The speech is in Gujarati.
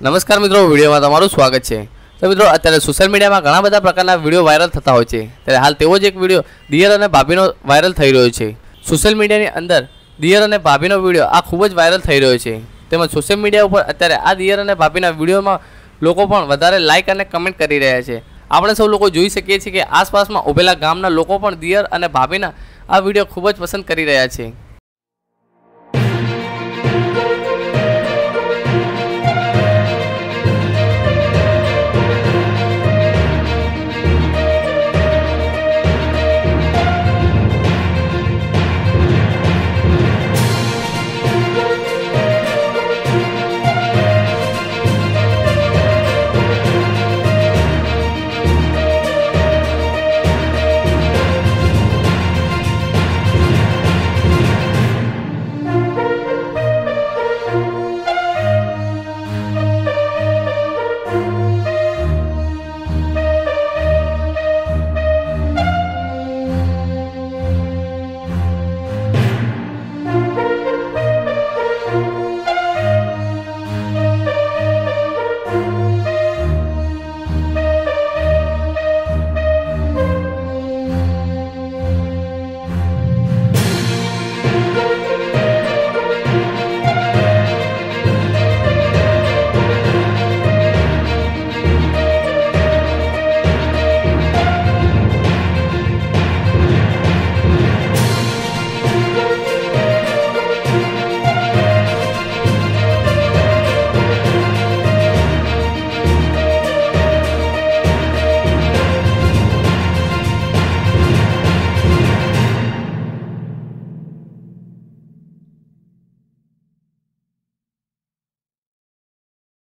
નમસ્કાર મિત્રો, વિડીયોમાં તમારું સ્વાગત છે. તો મિત્રો, અત્યારે સોશિયલ મીડિયામાં ઘણા બધા પ્રકારના વીડિયો વાયરલ થતા હોય છે. ત્યારે હાલ તેવો જ એક વીડિયો દિયર અને ભાભીનો વાયરલ થઈ રહ્યો છે. સોશિયલ મીડિયાની અંદર દિયર અને ભાભીનો વીડિયો આ ખૂબ જ વાયરલ થઈ રહ્યો છે. તેમજ સોશિયલ મીડિયા ઉપર અત્યારે આ દિયર અને ભાભીના વિડીયોમાં લોકો પણ વધારે લાઇક અને કમેન્ટ કરી રહ્યા છે. આપણે સૌ લોકો જોઈ શકીએ છીએ કે આસપાસમાં ઉભેલા ગામના લોકો પણ દિયર અને ભાભીના આ વીડિયો ખૂબ જ પસંદ કરી રહ્યા છે.